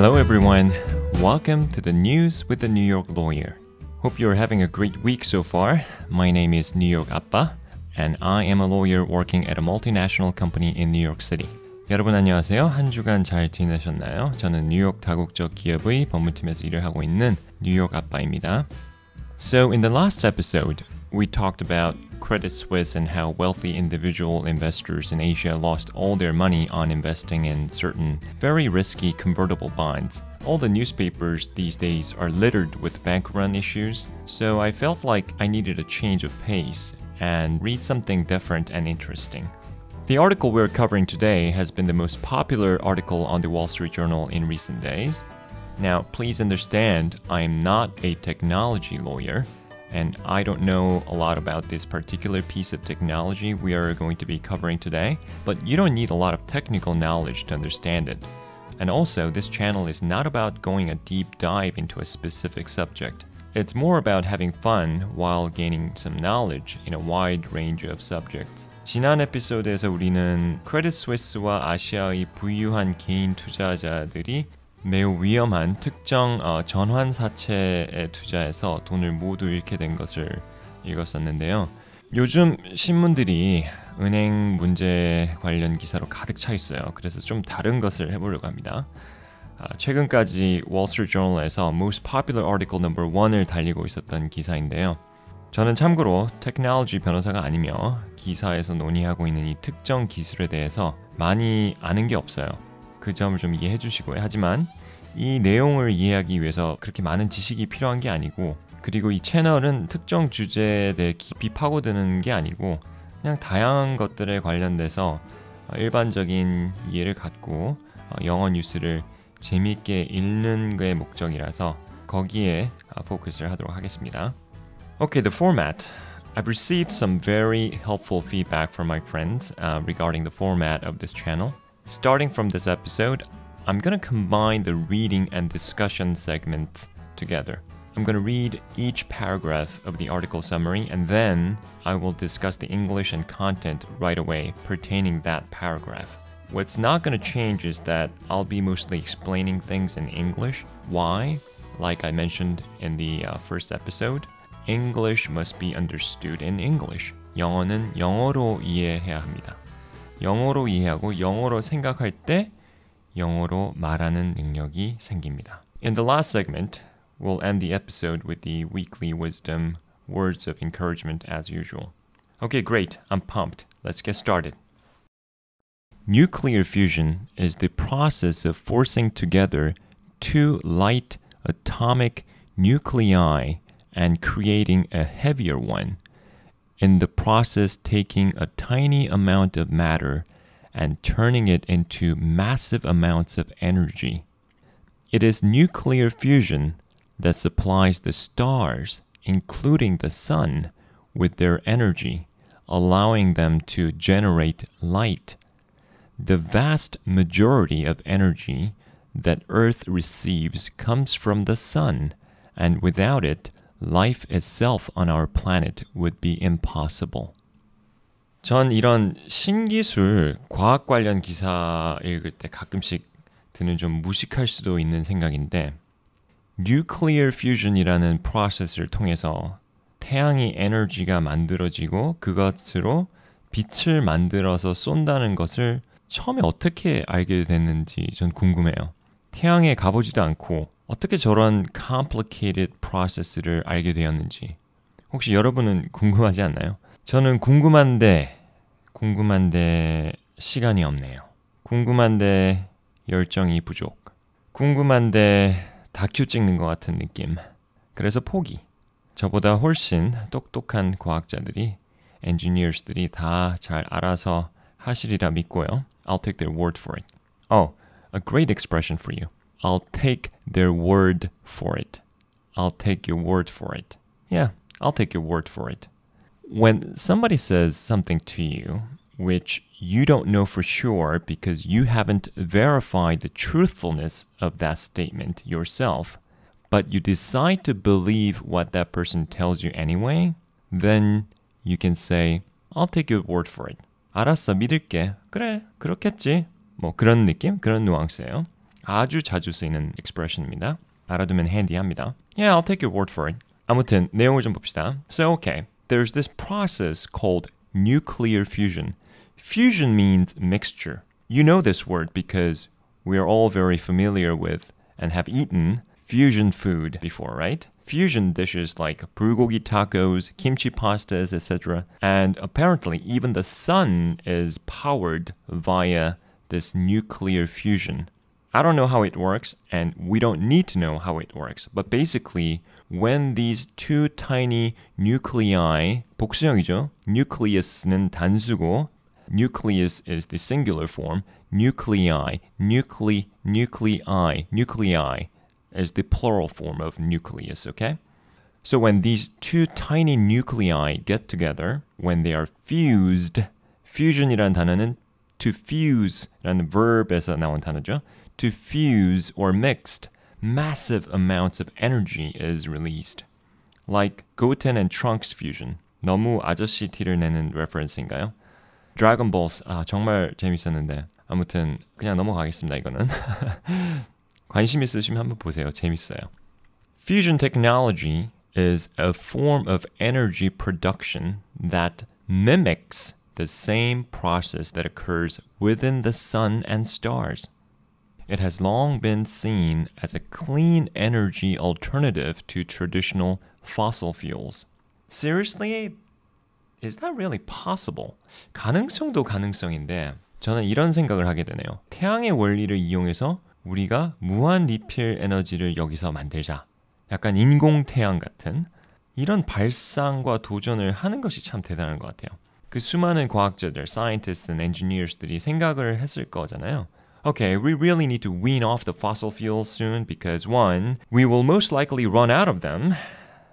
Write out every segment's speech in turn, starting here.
Hello, everyone. Welcome to the news with the New York lawyer. Hope you're having a great week so far. My name is New York Appa, and I am a lawyer working at a multinational company in New York City. 여러분 안녕하세요. 한 주간 잘 지내셨나요? 저는 뉴욕 다국적 기업의 법무팀에서 일을 하고 있는 뉴욕 아빠입니다. So in the last episode, we talked about Credit Suisse and how wealthy individual investors in Asia lost all their money on investing in certain very risky convertible bonds. All the newspapers these days are littered with bank run issues, so I felt like I needed a change of pace and read something different and interesting. The article we're covering today has been the most popular article on the Wall Street Journal in recent days. Now, please understand, I'm not a technology lawyer, and I don't know a lot about this particular piece of technology we are going to be covering today, but you don't need a lot of technical knowledge to understand it. And also, this channel is not about going a deep dive into a specific subject. It's more about having fun while gaining some knowledge in a wide range of subjects. 지난 에피소드에서 우리는 크레딧 스위스와 아시아의 부유한 개인 투자자들이 매우 위험한 특정 어, 전환 사채에 투자해서 돈을 모두 잃게 된 것을 읽었었는데요. 요즘 신문들이 은행 문제 관련 기사로 가득 차 있어요. 그래서 좀 다른 것을 해보려고 합니다. 아, 최근까지 월스트리트저널에서 Most Popular Article No. 1을 달리고 있었던 기사인데요. 저는 참고로 테크놀로지 변호사가 아니며 기사에서 논의하고 있는 이 특정 기술에 대해서 많이 아는 게 없어요. 그 점을 좀 이해해 주시고요. 하지만 이 내용을 이해하기 위해서 그렇게 많은 지식이 필요한 게 아니고 그리고 이 채널은 특정 주제에 대해 깊이 파고드는 게 아니고 그냥 다양한 것들에 관련돼서 일반적인 이해를 갖고 영어 뉴스를 재미있게 읽는 게 목적이라서 거기에 포커스를 하도록 하겠습니다. Okay, the format. I've received some very helpful feedback from my friends uh, regarding the format of this channel. Starting from this episode, I'm going to combine the reading and discussion segments together. I'm going to read each paragraph of the article summary and then I will discuss the English and content right away pertaining that paragraph. What's not going to change is that I'll be mostly explaining things in English. Why? Like I mentioned in the uh, first episode, English must be understood in English. 영어는 영어로 이해해야 합니다. 영어로 이해하고 영어로 생각할 때 영어로 말하는 능력이 생깁니다. In the last segment, we'll end the episode with the weekly wisdom words of encouragement as usual. Okay, great. I'm pumped. Let's get started. Nuclear fusion is the process of forcing together two light atomic nuclei and creating a heavier one, in the process, taking a tiny amount of matter and turning it into massive amounts of energy. It is nuclear fusion that supplies the stars, including the sun, with their energy, allowing them to generate light. The vast majority of energy that Earth receives comes from the sun, and without it, life itself on our planet would be impossible. 전 이런 신기술, 과학 관련 기사 읽을 때 가끔씩 드는 좀 무식할 수도 있는 생각인데, nuclear fusion이라는 프로세스를 통해서 태양이 에너지가 만들어지고 그것으로 빛을 만들어서 쏜다는 것을 처음에 어떻게 알게 됐는지 전 궁금해요. 태양에 가보지도 않고 어떻게 저런 complicated process를 알게 되었는지 혹시 여러분은 궁금하지 않나요? 저는 궁금한데 궁금한데 시간이 없네요. 궁금한데 열정이 부족. 궁금한데 다큐 찍는 것 같은 느낌. 그래서 포기. 저보다 훨씬 똑똑한 과학자들이 engineers들이 다 잘 알아서 하시리라 믿고요. I'll take their word for it. Oh, a great expression for you. I'll take their word for it. I'll take your word for it. Yeah, I'll take your word for it. When somebody says something to you which you don't know for sure because you haven't verified the truthfulness of that statement yourself, but you decide to believe what that person tells you anyway, then you can say, I'll take your word for it. 알았어, 믿을게. 그래, 그렇겠지. 뭐 그런 느낌, 그런 뉘앙스예요. 아주 자주 쓰이는 expression입니다. 알아두면 handy합니다. Yeah, I'll take your word for it. 아무튼 내용을 좀 봅시다. So, okay, there's this process called nuclear fusion. Fusion means mixture. You know this word because we are all very familiar with and have eaten fusion food before, right? Fusion dishes like bulgogi tacos, kimchi pastas, etc. And apparently, even the sun is powered via this nuclear fusion. I don't know how it works, and we don't need to know how it works. But basically, when these two tiny nuclei, 복수형이죠. nucleus는 단수고, nucleus is the singular form, nuclei, nucle, nuclei, nuclei is the plural form of nucleus, okay? So when these two tiny nuclei get together, when they are fused, fusion이라는 단어는 to fuse라는 verb에서 나온 단어죠. To fuse or mixed, massive amounts of energy is released. Like Goten and Trunks fusion. 너무 아저씨 티를 내는 레퍼런스인가요? 드래곤 볼스 아 정말 재밌었는데 아무튼 그냥 넘어가겠습니다 이거는 관심 있으시면 한번 보세요 재밌어요 Fusion technology is a form of energy production that mimics the same process that occurs within the sun and stars. It has long been seen as a clean energy alternative to traditional fossil fuels. Seriously, is that really possible? 가능성도 가능성인데 저는 이런 생각을 하게 되네요. 태양의 원리를 이용해서 우리가 무한 리필 에너지를 여기서 만들자. 약간 인공 태양 같은 이런 발상과 도전을 하는 것이 참 대단한 것 같아요. 그 수많은 과학자들, scientists and engineers들이 생각을 했을 거잖아요. Okay, we really need to wean off the fossil fuels soon because one, we will most likely run out of them.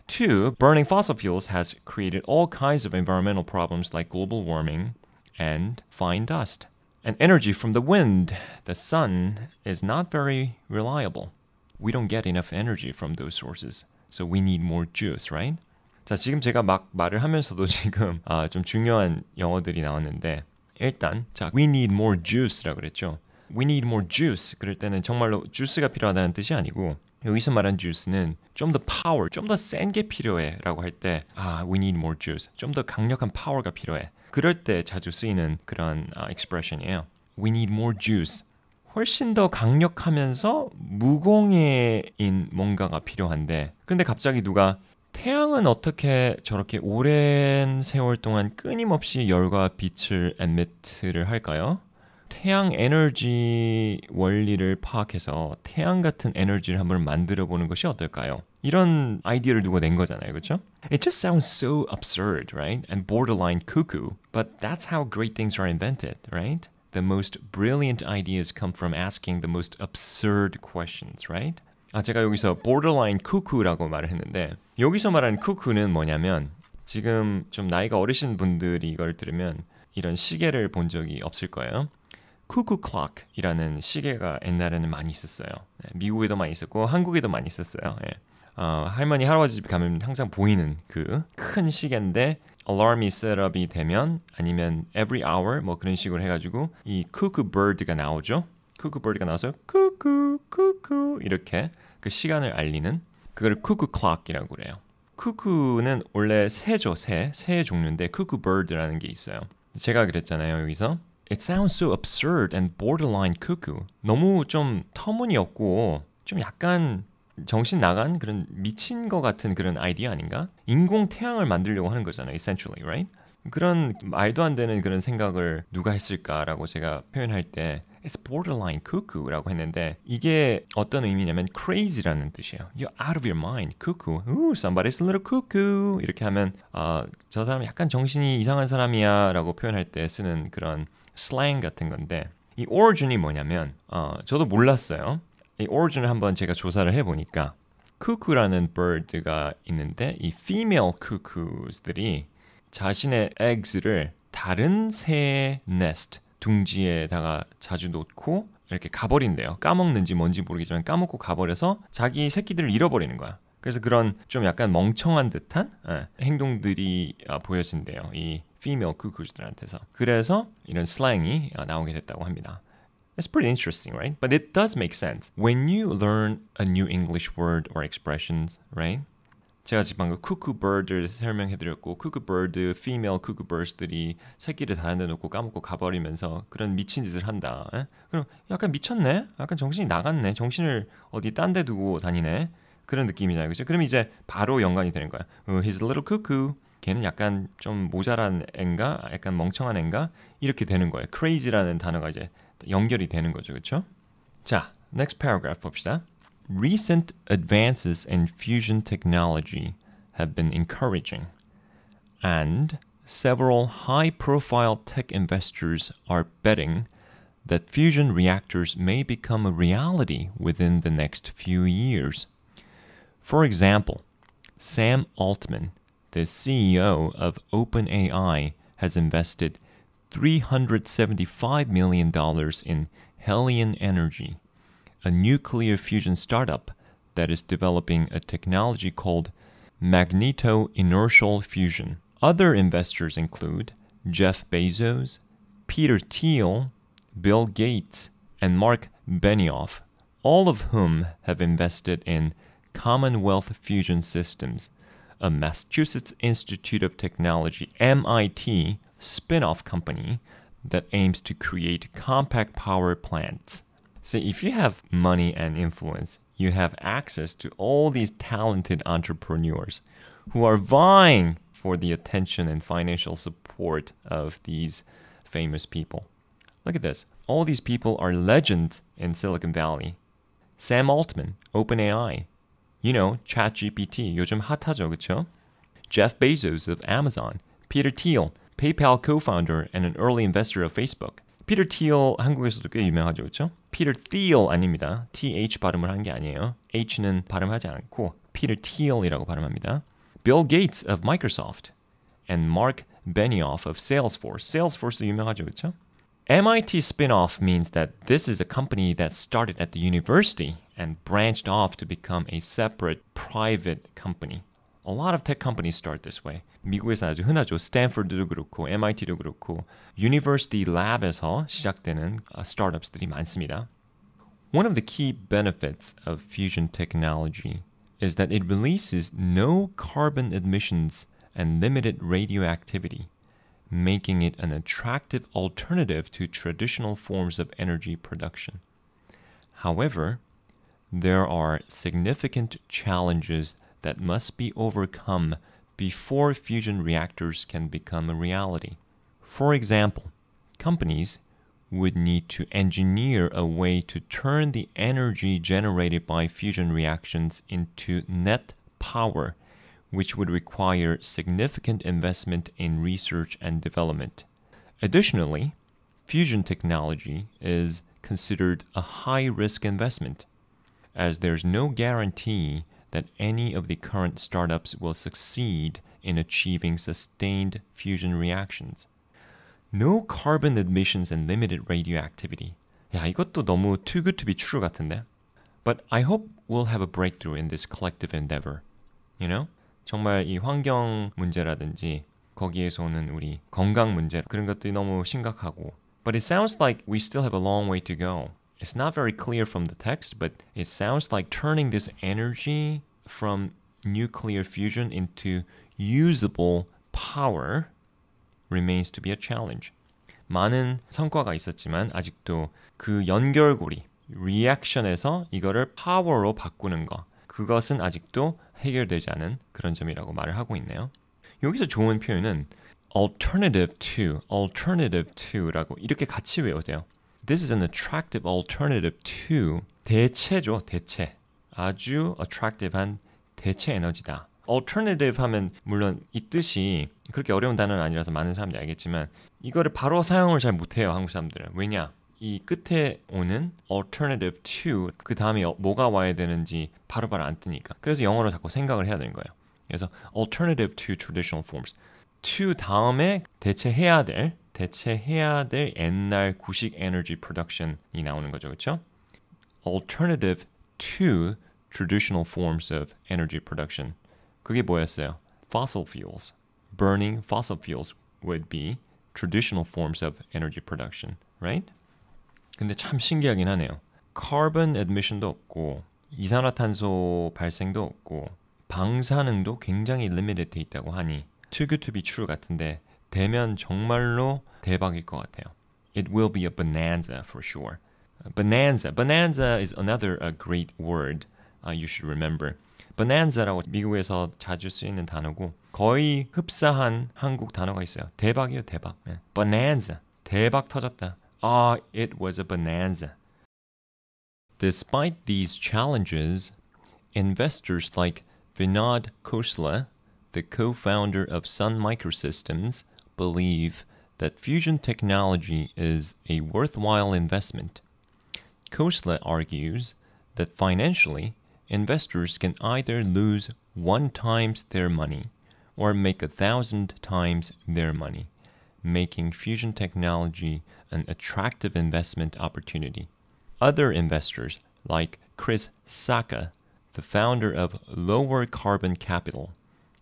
Two, burning fossil fuels has created all kinds of environmental problems like global warming and fine dust. And energy from the wind, the sun, is not very reliable. We don't get enough energy from those sources. So we need more juice, right? 자, 지금 제가 막 말을 하면서도 지금 아, 좀 중요한 영어들이 나왔는데 일단 자, we need more juice라고 그랬죠. We need more juice. 그럴 때는 정말로 주스가 필요하다는 뜻이 아니고 여기서 말한 juice는 좀 더 power, 좀 더 센 게 필요해라고 할 때 아, we need more juice. 좀 더 강력한 파워가 필요해. 그럴 때 자주 쓰이는 그런 아, expression이에요. We need more juice. 훨씬 더 강력하면서 무공해인 뭔가가 필요한데 근데 갑자기 누가 태양은 어떻게 저렇게 오랜 세월 동안 끊임없이 열과 빛을 에미트를 할까요? 태양 에너지 원리를 파악해서 태양 같은 에너지를 한번 만들어 보는 것이 어떨까요? 이런 아이디어를 누가 낸 거잖아요, 그렇죠? It just sounds so absurd, right? And borderline cuckoo. But that's how great things are invented, right? The most brilliant ideas come from asking the most absurd questions, right? 아, 제가 여기서 borderline cuckoo라고 말을 했는데 여기서 말하는 cuckoo는 뭐냐면 지금 좀 나이가 어리신 분들이 이걸 들으면 이런 시계를 본 적이 없을 거예요. 쿠쿠 클락이라는 시계가 옛날에는 많이 있었어요. 네, 미국에도 많이 있었고 한국에도 많이 있었어요. 예. 어, 할머니 할아버지 집 가면 항상 보이는 그 큰 시계인데 alarm이 셋업이 되면 아니면 every hour 뭐 그런 식으로 해가지고 이 쿠쿠 버드가 나오죠. 쿠쿠 버드가 나와서 쿠쿠 쿠쿠 이렇게 그 시간을 알리는 그걸 쿠쿠 클락이라고 그래요. 쿠쿠는 원래 새죠 새, 새의 종류인데 쿠쿠 버드라는 게 있어요. 제가 그랬잖아요 여기서 It sounds so absurd and borderline cuckoo. 너무 좀 터무니없고 좀 약간 정신 나간 그런 미친 것 같은 그런 아이디어 아닌가? 인공 태양을 만들려고 하는 거잖아요, essentially, right? 그런 말도 안 되는 그런 생각을 누가 했을까라고 제가 표현할 때 It's borderline cuckoo라고 했는데 이게 어떤 의미냐면 crazy라는 뜻이에요. You're out of your mind, cuckoo. Ooh, somebody's a little cuckoo. 이렇게 하면 어, 저 사람 약간 정신이 이상한 사람이야라고 표현할 때 쓰는 그런 슬랭 같은 건데 이 origin이 뭐냐면 어, 저도 몰랐어요. 이 origin을 한번 제가 조사를 해보니까 쿠쿠라는 bird가 있는데 이 female cuckoos들이 자신의 eggs를 다른 새의 nest 둥지에다가 자주 놓고 이렇게 가버린대요. 까먹는지 뭔지 모르겠지만 까먹고 가버려서 자기 새끼들을 잃어버리는 거야. 그래서 그런 좀 약간 멍청한 듯한 예, 행동들이 어, 보여진대요. 이 female cuckoos들한테서. 그래서 이런 슬랭이 어, 나오게 됐다고 합니다. It's pretty interesting, right? But it does make sense. When you learn a new English word or expressions, right? 제가 지금 방금 쿠쿠 bird 설명해드렸고 쿠쿠 bird, female 쿠쿠 birds들이 새끼를 다녀놓고 까먹고 가버리면서 그런 미친 짓을 한다. 에? 그럼 약간 미쳤네? 약간 정신이 나갔네? 정신을 어디 딴 데 두고 다니네? 그런 느낌이잖아요. 그죠? 그럼 이제 바로 연관이 되는 거야. Oh, he's a little cuckoo. 걔는 약간 좀 모자란 앤가? 약간 멍청한 앤가? 이렇게 되는 거예요. crazy라는 단어가 이제 연결이 되는 거죠. 그렇죠? 자, next paragraph 봅시다. Recent advances in fusion technology have been encouraging, and several high profile tech investors are betting that fusion reactors may become a reality within the next few years. For example, Sam Altman, the CEO of OpenAI, has invested $375 million in Helion Energy a nuclear fusion startup that is developing a technology called magneto inertial fusion. Other investors include Jeff Bezos, Peter Thiel, Bill Gates, and Marc Benioff, all of whom have invested in Commonwealth Fusion Systems, a Massachusetts Institute of Technology MIT spin off company that aims to create compact power plants. So if you have money and influence, you have access to all these talented entrepreneurs who are vying for the attention and financial support of these famous people. Look at this. All these people are legends in Silicon Valley. Sam Altman, OpenAI. You know, ChatGPT 요즘 핫하죠, 그렇죠? Jeff Bezos of Amazon, Peter Thiel, PayPal co-founder and an early investor of Facebook. Peter Thiel 한국에서도 꽤 유명하죠, 그렇죠? Peter Thiel 아닙니다. th 발음을 한 게 아니에요. h는 발음하지 않고 Peter Thiel이라고 발음합니다. Bill Gates of Microsoft and Marc Benioff of Salesforce. Salesforce도 유명하죠, 그렇죠? MIT spin-off means that this is a company that started at the university and branched off to become a separate private company. A lot of tech companies start this way. 미국에서 아주 흔하죠. 스탠퍼드도 그렇고 MIT도 그렇고 University Lab에서 시작되는 스타트업들이 많습니다. One of the key benefits of fusion technology is that it releases no carbon emissions and limited radioactivity, making it an attractive alternative to traditional forms of energy production. However, there are significant challenges that must be overcome before fusion reactors can become a reality. For example, companies would need to engineer a way to turn the energy generated by fusion reactions into net power, which would require significant investment in research and development. Additionally, fusion technology is considered a high risk investment, as there's no guarantee that any of the current startups will succeed in achieving sustained fusion reactions. No carbon emissions and limited radioactivity. 야, 이것도 너무 too good to be true 같은데? But I hope we'll have a breakthrough in this collective endeavor. You know? 정말 이 환경 문제라든지 거기에서 오는 우리 건강 문제 그런 것들이 너무 심각하고 But it sounds like we still have a long way to go. It's not very clear from the text, but it sounds like turning this energy from nuclear fusion into usable power remains to be a challenge. 많은 성과가 있었지만 아직도 그 연결고리, 리액션에서 이거를 파워로 바꾸는 거, 그것은 아직도 해결되지 않은 그런 점이라고 말을 하고 있네요. 여기서 좋은 표현은 alternative to, alternative to라고 이렇게 같이 외우세요. This is an attractive alternative to 대체죠, 대체. 아주 attractive한 대체 에너지다. alternative 하면 물론 이 뜻이 그렇게 어려운 단어는 아니라서 많은 사람들이 알겠지만 이거를 바로 사용을 잘 못해요 한국 사람들은 왜냐 이 끝에 오는 alternative to 그 다음에 뭐가 와야 되는지 바로바로 안 뜨니까 그래서 영어로 자꾸 생각을 해야 되는 거예요 그래서 alternative to traditional forms to 다음에 대체해야 될 대체해야 될 옛날 구식 에너지 프로덕션이 나오는 거죠. 그렇죠? alternative to traditional forms of energy production. 그게 뭐였어요? fossil fuels. burning fossil fuels would be traditional forms of energy production, right? 근데 참 신기하긴 하네요. carbon emission도 없고 이산화탄소 발생도 없고 방사능도 굉장히 limited 돼 있다고 하니 too good to be true 같은데 되면 정말로 대박일 것 같아요. It will be a bonanza for sure. Bonanza. Bonanza is another a great word uh, you should remember. Bonanza라고 미국에서 자주 쓰이는 단어고 거의 흡사한 한국 단어가 있어요. 대박이요, 대박. 네. Bonanza. 대박 터졌다. Ah, it was a bonanza. Despite these challenges, investors like Vinod Khosla, the co-founder of Sun Microsystems, believe that fusion technology is a worthwhile investment. Khosla argues that financially, investors can either lose one times their money or make a thousand times their money, making fusion technology an attractive investment opportunity. Other investors, like Chris Sacca, the founder of Lower Carbon Capital,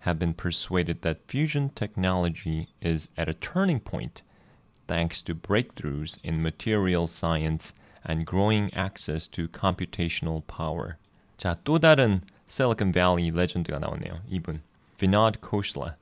have been persuaded that fusion technology is at a turning point thanks to breakthroughs in material science and growing access to computational power. 자, 또 다른 Silicon Valley 레전드가 나오네요. 이분. Vinod Khosla.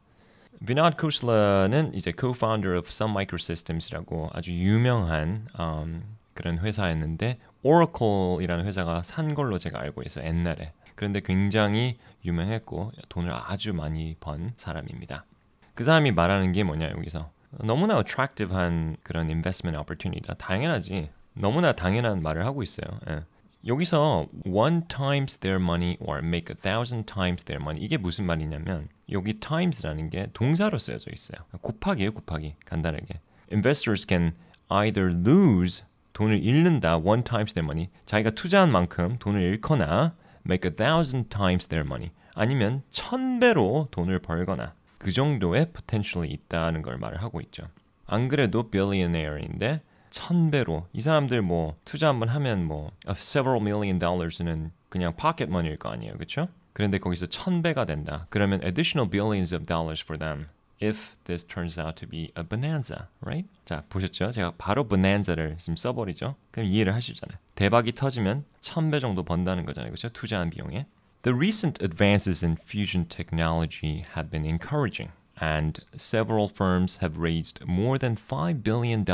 Vinod Khosla는 이제 co-founder of Sun Microsystems라고 아주 유명한 um, 그런 회사였는데 Oracle이라는 회사가 산 걸로 제가 알고 있어요. 옛날에. 그런데 굉장히 유명했고 돈을 아주 많이 번 사람입니다. 그 사람이 말하는 게 뭐냐 여기서 너무나 attractive한 그런 investment opportunity다. 당연하지. 너무나 당연한 말을 하고 있어요. 예. 여기서 one times their money or make a thousand times their money 이게 무슨 말이냐면 여기 times라는 게 동사로 쓰여져 있어요. 곱하기예요, 곱하기. 간단하게. Investors can either lose 돈을 잃는다 one times their money 자기가 투자한 만큼 돈을 잃거나 make a thousand times their money 아니면 천 배로 돈을 벌거나 그 정도의 potential이 있다는 걸 말을 하고 있죠. 안 그래도 billionaire인데 천 배로 이 사람들 뭐 투자 한번 하면 뭐 several million dollars는 그냥 pocket money일 거 아니에요, 그렇죠? 그런데 거기서 천 배가 된다. 그러면 additional billions of dollars for them if this turns out to be a bonanza, right? 자, 보셨죠? 제가 바로 bonanza를 지금 써버리죠. 그럼 이해를 하시잖아요. 대박이 터지면 천 배 정도 번다는 거잖아요, 그렇죠? 투자한 비용에. The recent advances in fusion technology have been encouraging. and several firms have raised more than $5 billion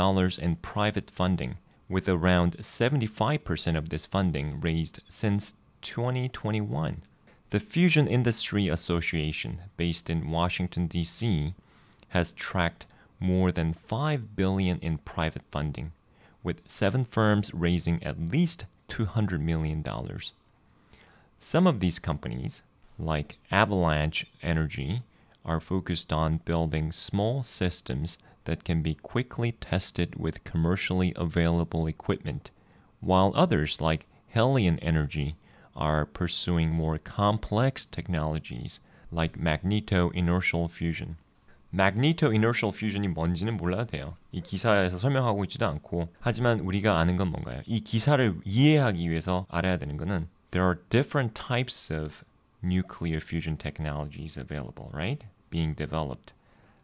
in private funding, with around 75% of this funding raised since 2021. The Fusion Industry Association, based in Washington, D.C., has tracked more than 5 billion in private funding, with seven firms raising at least $200 million. Some of these companies, like Avalanche Energy, are focused on building small systems that can be quickly tested with commercially available equipment, while others, like Helion Energy, are pursuing more complex technologies like magneto inertial fusion. magneto inertial fusion이 뭔지는 몰라도 돼요. 이 기사에서 설명하고 있지도 않고 하지만 우리가 아는 건 뭔가요? 이 기사를 이해하기 위해서 알아야 되는 거는 there are different types of nuclear fusion technologies available, right? Being developed.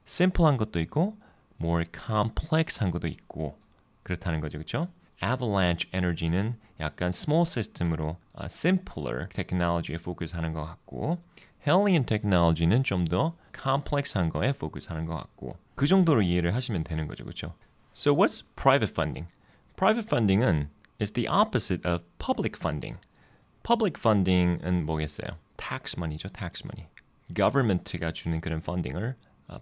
심플한 것도 있고 more complex한 것도 있고 그렇다는 거죠. 그렇죠? avalanche energy는 약간 small system으로 simpler technology에 focus하는 것 같고 Helion Technology는 좀 더 complex한 거에 focus하는 것 같고 그 정도로 이해를 하시면 되는 거죠, 그렇죠? So what's private funding? Private funding은 is the opposite of public funding. Public funding은 뭐겠어요? Tax money죠, tax money. Government가 주는 그런 funding을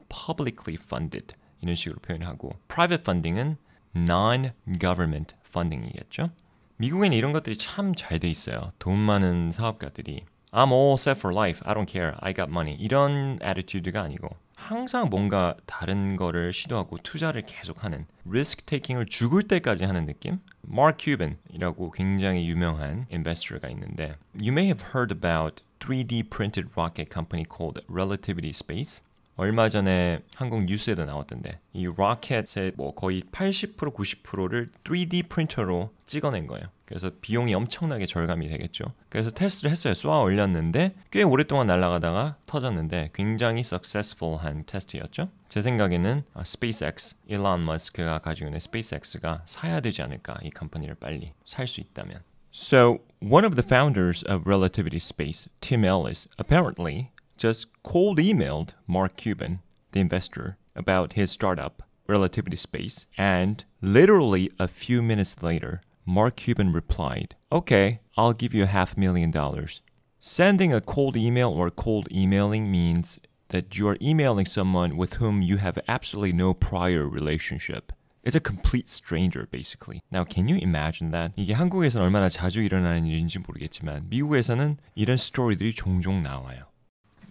publicly funded 이런 식으로 표현하고 private funding은 non-government funding이겠죠. 미국에는 이런 것들이 참 잘 돼 있어요. 돈 많은 사업가들이 I'm all set for life. I don't care. I got money. 이런 attitude가 아니고 항상 뭔가 다른 거를 시도하고 투자를 계속하는 risk taking을 죽을 때까지 하는 느낌? Mark Cuban이라고 굉장히 유명한 investor가 있는데 You may have heard about 3D printed rocket company called Relativity Space. 얼마 전에 한국 뉴스에도 나왔던데 이 로켓의 뭐 거의 80% 90%를 3D 프린터로 찍어낸 거예요. 그래서 비용이 엄청나게 절감이 되겠죠. 그래서 테스트를 했어요. 쏘아 올렸는데 꽤 오랫동안 날아가다가 터졌는데 굉장히 successful한 테스트였죠. 제 생각에는 스페이스X, 일론 머스크가 가지고 있는 스페이스X가 사야 되지 않을까 이 컴퍼니를 빨리 살 수 있다면. So, one of the founders of Relativity Space, Tim Ellis, apparently just cold emailed Mark Cuban, the investor, about his startup, Relativity Space, and literally a few minutes later, Mark Cuban replied, Okay, I'll give you a half million dollars. Sending a cold email or cold emailing means that you are emailing someone with whom you have absolutely no prior relationship. It's a complete stranger, basically. Now, can you imagine that? 이게 한국에서는 얼마나 자주 일어나는 일인지 모르겠지만 미국에서는 이런 스토리들이 종종 나와요.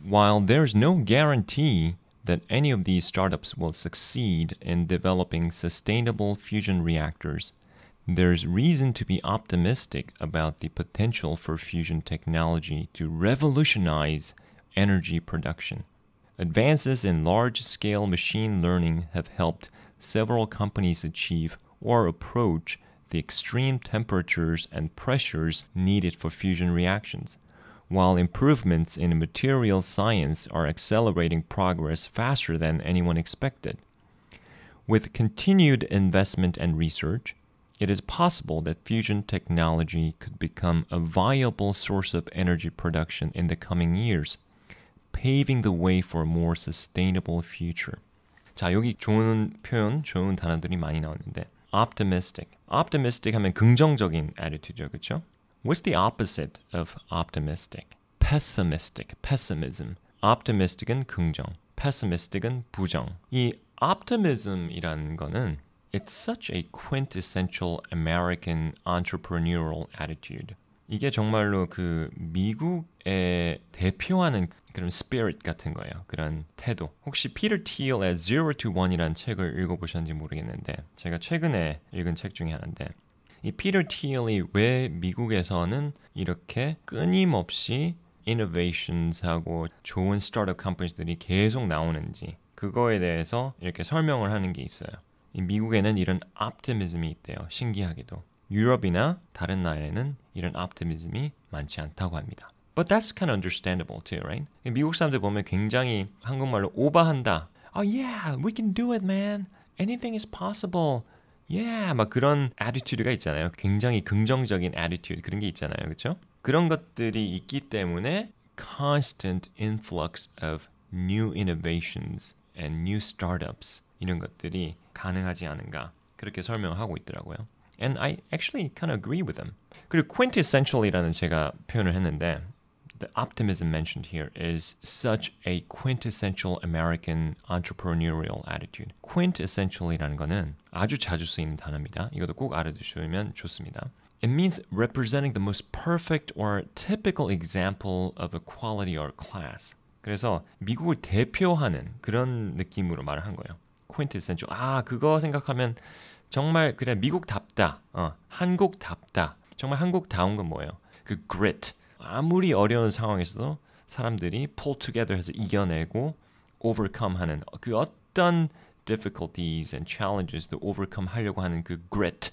While there's no guarantee that any of these startups will succeed in developing sustainable fusion reactors, there's reason to be optimistic about the potential for fusion technology to revolutionize energy production. Advances in large scale machine learning have helped several companies achieve or approach the extreme temperatures and pressures needed for fusion reactions while improvements in material science are accelerating progress faster than anyone expected. With continued investment and research, it is possible that fusion technology could become a viable source of energy production in the coming years, paving the way for a more sustainable future. 자, 여기 좋은 표현, 좋은 단어들이 많이 나오는데 optimistic. optimistic 하면 긍정적인 attitude죠. 그렇죠? What's the opposite of optimistic? Pessimistic, pessimism. Optimistic은 긍정, pessimistic은 부정. 이 optimism이라는 거는 it's such a quintessential American entrepreneurial attitude. 이게 정말로 그 미국의 대표하는 그런 spirit 같은 거예요. 그런 태도. 혹시 피터 티일의 Zero to One이라는 책을 읽어보셨는지 모르겠는데 제가 최근에 읽은 책 중에 하나인데 이 피터 티일이 왜 미국에서는 이렇게 끊임없이 innovations하고 좋은 스타트업 컴퍼니들이 계속 나오는지 그거에 대해서 이렇게 설명을 하는 게 있어요. 이 미국에는 이런 optimism이 있대요. 신기하게도. 유럽이나 다른 나라에는 이런 optimism이 많지 않다고 합니다. But that's kind of understandable too, right? 미국 사람들 보면 굉장히 한국말로 오버한다. Oh yeah, we can do it, man. Anything is possible. Yeah, 막 그런 attitude가 있잖아요. 굉장히 긍정적인 attitude 그런 게 있잖아요. 그렇죠? 그런 것들이 있기 때문에 constant influx of new innovations and new startups 이런 것들이 가능하지 않은가 그렇게 설명하고 있더라고요. And I actually kind of agree with them. 그리고 quintessential이라는 제가 표현을 했는데 the optimism mentioned here is such a quintessential American entrepreneurial attitude. quintessential이라는 거는 아주 자주 쓰이는 단어입니다. 이것도 꼭 알아두시면 좋습니다. It means representing the most perfect or typical example of a quality or class. 그래서 미국을 대표하는 그런 느낌으로 말을 한 거예요. quintessential. 아, 그거 생각하면 정말 그래 미국답다. 어, 한국답다. 정말 한국다운 건 뭐예요? 그 grit. 아무리 어려운 상황에서도 사람들이 pull together 해서 이겨내고 overcome 하는 그 어떤 difficulties and challenges도 overcome 하려고 하는 그 grit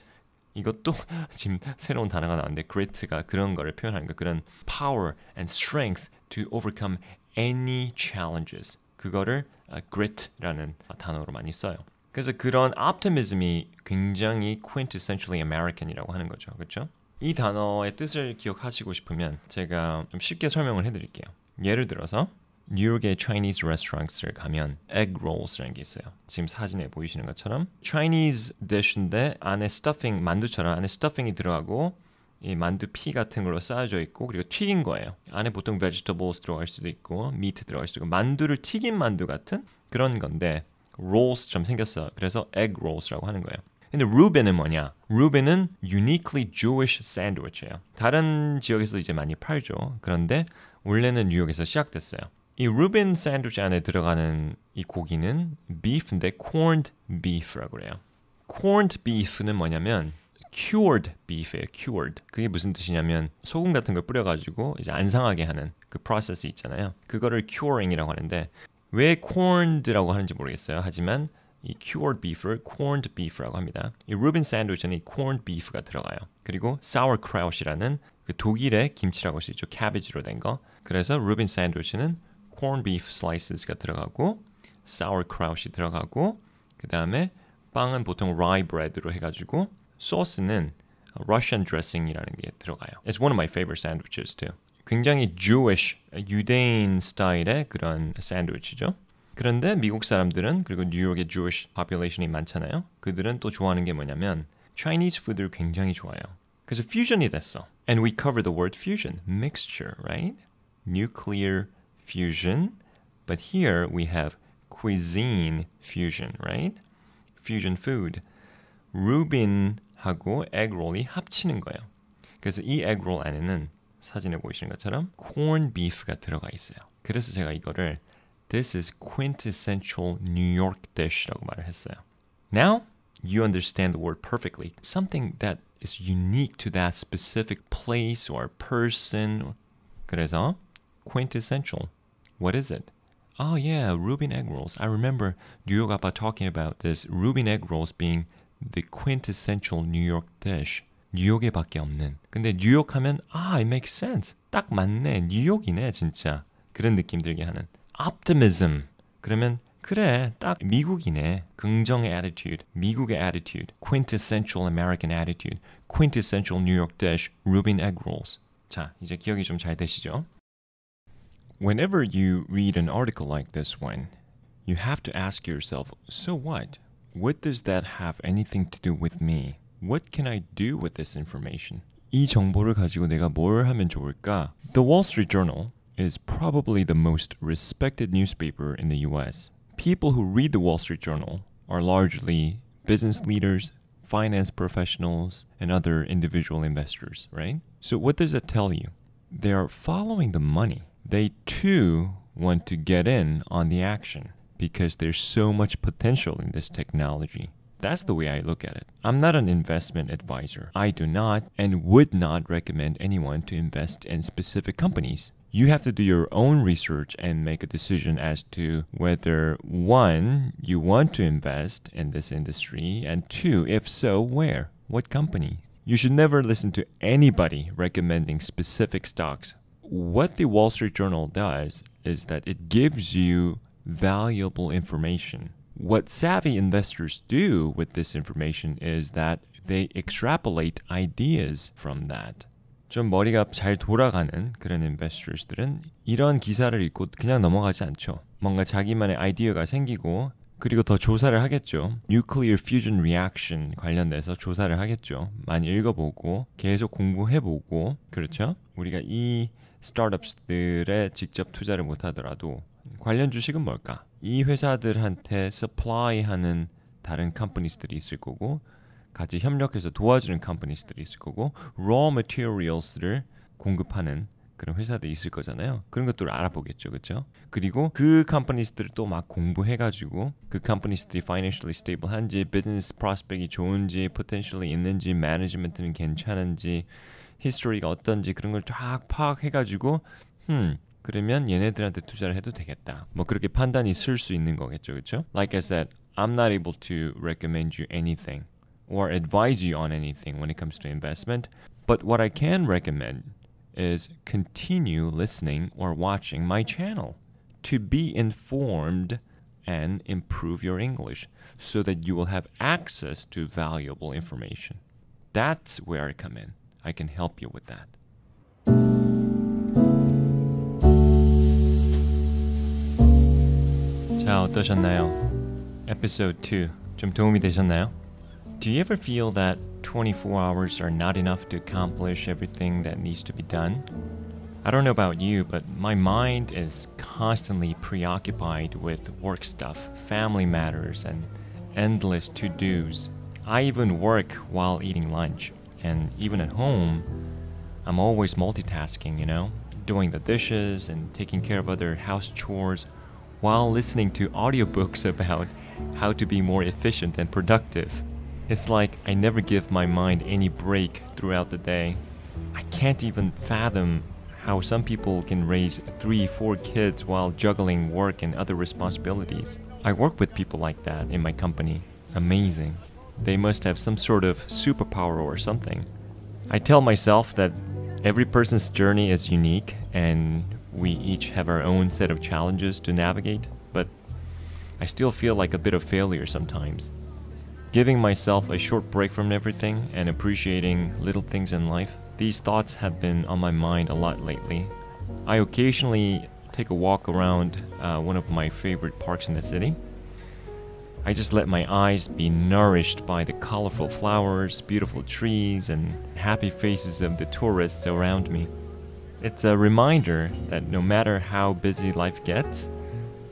이것도 지금 새로운 단어가 나왔는데 grit가 그런 거를 표현하는 거 그런 power and strength to overcome any challenges 그거를 grit라는 단어로 많이 써요. 그래서 그런 optimism이 굉장히 quintessentially American이라고 하는 거죠. 그렇죠? 이 단어의 뜻을 기억하시고 싶으면 제가 좀 쉽게 설명을 해드릴게요. 예를 들어서 뉴욕의 Chinese restaurants를 가면 egg rolls라는 게 있어요. 지금 사진에 보이시는 것처럼 Chinese dish인데 안에 stuffing 만두처럼 안에 stuffing이 들어가고 이 만두 피 같은 걸로 쌓여져 있고 그리고 튀긴 거예요. 안에 보통 vegetables 들어갈 수도 있고 meat 들어갈 수도 있고 만두를 튀긴 만두 같은 그런 건데 rolls처럼 생겼어요. 그래서 egg rolls라고 하는 거예요. 근데 루벤은 뭐냐? 루벤은 uniquely Jewish sandwich예요. 다른 지역에서 이제 많이 팔죠. 그런데 원래는 뉴욕에서 시작됐어요. 이 루벤 샌드위치 안에 들어가는 이 고기는 beef인데 corned beef라고 그래요. corned beef는 뭐냐면 cured beef예요. cured. 그게 무슨 뜻이냐면 소금 같은 걸 뿌려가지고 이제 안 상하게 하는 그 프로세스 있잖아요. 그거를 curing이라고 하는데 왜 corned라고 하는지 모르겠어요. 하지만 이 cured beef를 corned beef라고 합니다. 이 루빈 샌드위치는 이 corned beef가 들어가요. 그리고 sauerkraut이라는 그 독일의 김치라고 할수 있죠. cabbage로 된 거. 그래서 루빈 샌드위치는 corned beef slices가 들어가고 sauerkraut이 들어가고 그 다음에 빵은 보통 rye bread로 해가지고 소스는 Russian dressing이라는 게 들어가요. It's one of my favorite sandwiches too. 굉장히 Jewish, 유대인 스타일의 그런 샌드위치죠. 그런데 미국 사람들은 그리고 뉴욕의 Jewish population이 많잖아요. 그들은 또 좋아하는 게 뭐냐면 Chinese food을 굉장히 좋아해요. 그래서 fusion이 됐어. And we cover the word fusion, mixture, right? Nuclear fusion. But here we have cuisine fusion, right? Fusion food. 루빈하고 에그롤이 합치는 거예요. 그래서 이 에그롤 안에는 사진에 보이시는 것처럼 corn beef가 들어가 있어요. 그래서 제가 이거를 This is quintessential New York dish라고 말을 했어요. Now you understand the word perfectly. Something that is unique to that specific place or person. 그래서 quintessential. What is it? Oh yeah, Reuben egg rolls. I remember New York Appa talking about this Reuben egg rolls being the quintessential New York dish. 뉴욕에밖에 없는. 근데 뉴욕 하면 아, it makes sense. 딱 맞네. 뉴욕이네, 진짜. 그런 느낌 들게 하는. optimism. 그러면 그래, 딱 미국이네. 긍정의 attitude, 미국의 attitude, quintessential American attitude, quintessential New York dish, Reuben egg rolls. 자, 이제 기억이 좀 잘 되시죠? Whenever you read an article like this one, you have to ask yourself, so what? What does that have anything to do with me? What can I do with this information? 이 정보를 가지고 내가 뭘 하면 좋을까? The Wall Street Journal is probably the most respected newspaper in the US. People who read the Wall Street Journal are largely business leaders, finance professionals, and other individual investors, right? So, what does that tell you? They are following the money. They too want to get in on the action because there's so much potential in this technology. That's the way I look at it. I'm not an investment advisor. I do not and would not recommend anyone to invest in specific companies. You have to do your own research and make a decision as to whether one, you want to invest in this industry, and two, if so, where? What company? You should never listen to anybody recommending specific stocks. What the Wall Street Journal does is that it gives you valuable information what savvy investors do with this information is that they extrapolate ideas from that. 좀 머리가 잘 돌아가는 그런 인베스터들은 이런 기사를 읽고 그냥 넘어가지 않죠. 뭔가 자기만의 아이디어가 생기고 그리고 더 조사를 하겠죠. Nuclear Fusion Reaction 관련돼서 조사를 하겠죠. 많이 읽어보고 계속 공부해보고 그렇죠. 우리가 이 스타트업들에 직접 투자를 못하더라도 관련 주식은 뭘까? 이 회사들한테 supply하는 다른 컴퍼니스들이 있을 거고 같이 협력해서 도와주는 컴퍼니스들이 있을 거고 raw materials를 공급하는 그런 회사들이 있을 거잖아요. 그런 것들을 알아보겠죠, 그렇죠? 그리고 그 컴퍼니스들을 또 막 공부해 가지고 그 컴퍼니스들이 financially stable한지, 비즈니스 프로스펙이 좋은지, potentially 있는지, 매니지먼트는 괜찮은지, 히스토리가 어떤지 그런 걸 쫙 파악해 가지고, 음, 그러면 얘네들한테 투자를 해도 되겠다. 뭐 그렇게 판단이 쓸 수 있는 거겠죠, 그렇죠? Like I said, I'm not able to recommend you anything or advise you on anything when it comes to investment, but what I can recommend is continue listening or watching my channel to be informed and improve your English so that you will have access to valuable information. That's where I come in. I can help you with that. 자, 어떠셨나요? Episode 2. 좀 도움이 되셨나요? Do you ever feel that 24 hours are not enough to accomplish everything that needs to be done? I don't know about you, but my mind is constantly preoccupied with work stuff, family matters, and endless to dos. I even work while eating lunch, and even at home, I'm always multitasking, you know, doing the dishes and taking care of other house chores while listening to audiobooks about how to be more efficient and productive. It's like I never give my mind any break throughout the day. I can't even fathom how some people can raise three, four kids while juggling work and other responsibilities. I work with people like that in my company. Amazing. They must have some sort of superpower or something. I tell myself that every person's journey is unique and we each have our own set of challenges to navigate, but I still feel like a bit of failure sometimes. Giving myself a short break from everything and appreciating little things in life, these thoughts have been on my mind a lot lately. I occasionally take a walk around uh, one of my favorite parks in the city. I just let my eyes be nourished by the colorful flowers, beautiful trees, and happy faces of the tourists around me. It's a reminder that no matter how busy life gets,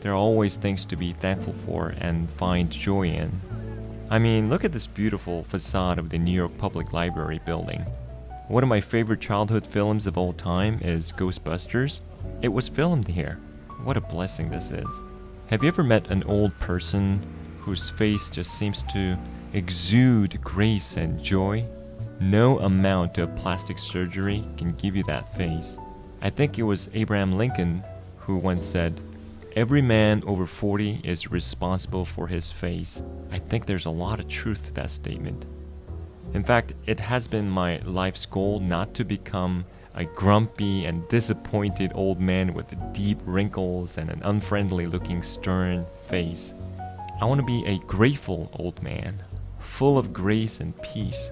there are always things to be thankful for and find joy in. I mean, look at this beautiful facade of the New York Public Library building. One of my favorite childhood films of all time is Ghostbusters. It was filmed here. What a blessing this is. Have you ever met an old person whose face just seems to exude grace and joy? No amount of plastic surgery can give you that face. I think it was Abraham Lincoln who once said, Every man over 40 is responsible for his face. I think there's a lot of truth to that statement. In fact, it has been my life's goal not to become a grumpy and disappointed old man with deep wrinkles and an unfriendly looking stern face. I want to be a grateful old man, full of grace and peace.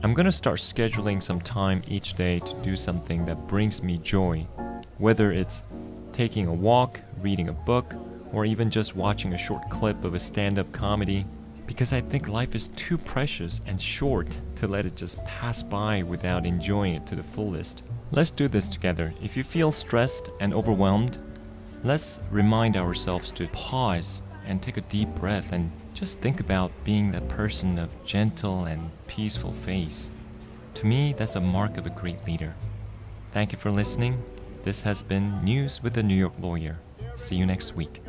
I'm gonna start scheduling some time each day to do something that brings me joy, whether it's taking a walk, reading a book, or even just watching a short clip of a stand up comedy, because I think life is too precious and short to let it just pass by without enjoying it to the fullest. Let's do this together. If you feel stressed and overwhelmed, let's remind ourselves to pause and take a deep breath and just think about being that person of gentle and peaceful face. To me, that's a mark of a great leader. Thank you for listening. This has been News with the New York Lawyer. See you next week.